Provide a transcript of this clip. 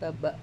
Taba.